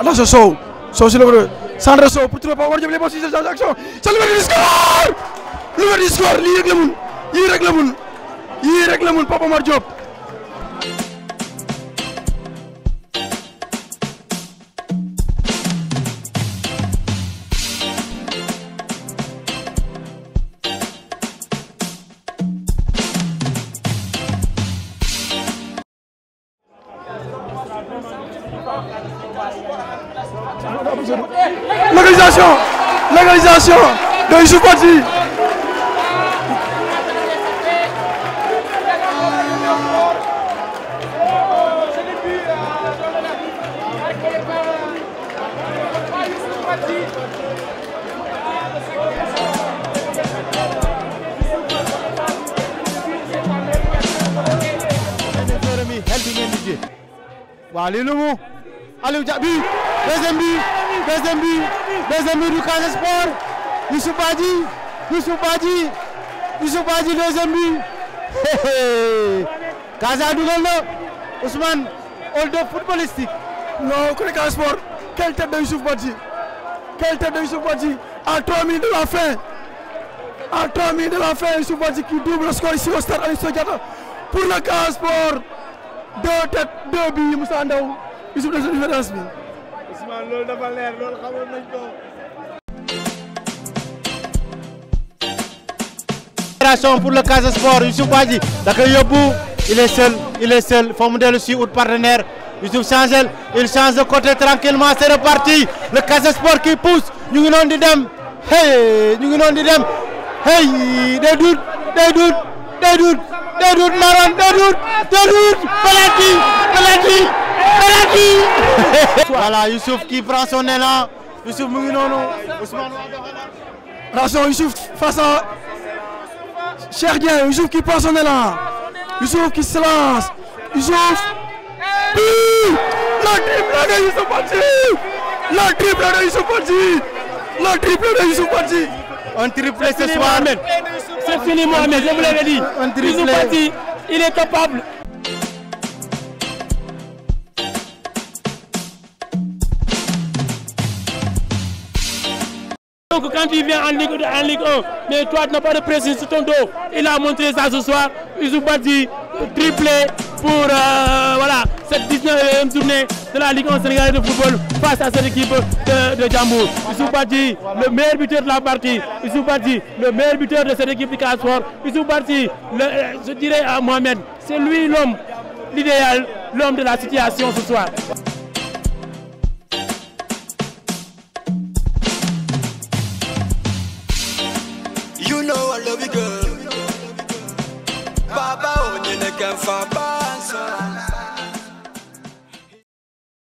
Attention Sow Sow sur le côté centre Sow pour tirer war jëm les bons sur cette action. C'est l'ouverture du score l'ouverture du score lii rek la mun. Lii rek mun. Lii rek mun Papa Mar Diop. Légalisation Légalisation de Youssouf lu mu Aliou Dia bi deuxième bi deuxième bi deuxième bi du Casa Sport Youssouf Badji. Youssouf Badji. Youssouf Badji deuxième bi Casa dugal na. Ousmane hold up footballistique. Non, côté Casa Sport, quelle tête de Youssouf Badji? Quelle tête de Youssouf Badji? À 3 minutes de la fin. À 3 minutes de la fin, Youssouf Badji qui double le score ici au stade pour le Casa Sport deux têtes, deux buts Youssouf def sa différence bi Ousmane loolu dafa leer loolu xamoon nañ ko. Opération pour le Casa Sport Youssouf Badji da koy yóbbu. Il est seul il est seul faut mu dellu si out partenaire. Youssouf il change de côté tranquillement c'est reparti. Le Casa Sport qui pousse ñu ngi noonu di dem. Hey ñu ngi noonu di dem. Hey day duut day duut day duut day duut maroon day duut day duut penalty penalty voilà Youssouf qui prend son élan Youssouf mu ngi noonu Ousmane Attention, Youssouf face à Cheikh Dieng, Youssouf qui prend son élan. Youssouf qui se lance. Youssouf. But La triple de Youssouf Badji La triple de Youssouf Badji La triple de Youssouf Badji un triplé ce soir C'est fini Mohamed, je vous l'avais dit. Youssouf Badji, il est capable. Donc quand il vient en Ligue, en Ligue 1, mais toi tu n'as pas de pression sur ton dos. Il a montré ça ce soir. Badji, triplé pour euh, voilà, cette 19e journée de la Ligue 1 sénégalaise de football face à cette équipe de, de Djambour. Badji, le meilleur buteur de la partie. Badji, le meilleur buteur de cette équipe du Casa Sport. Youssouf Badji, le- euh, je dirais à Mohamed, c'est lui l'homme, l'idéal, l'homme de la situation ce soir. dance and